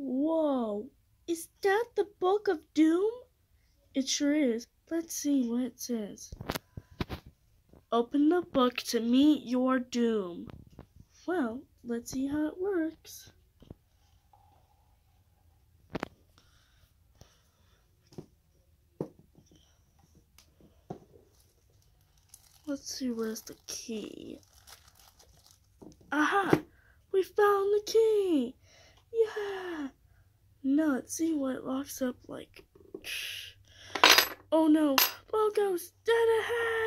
Whoa, is that the Book of Doom? It sure is. Let's see what it says. Open the book to meet your doom. Well, let's see how it works. Let's see where's the key. Aha! We found the key! Now let's see what it locks up like. Oh no! Logos dead ahead!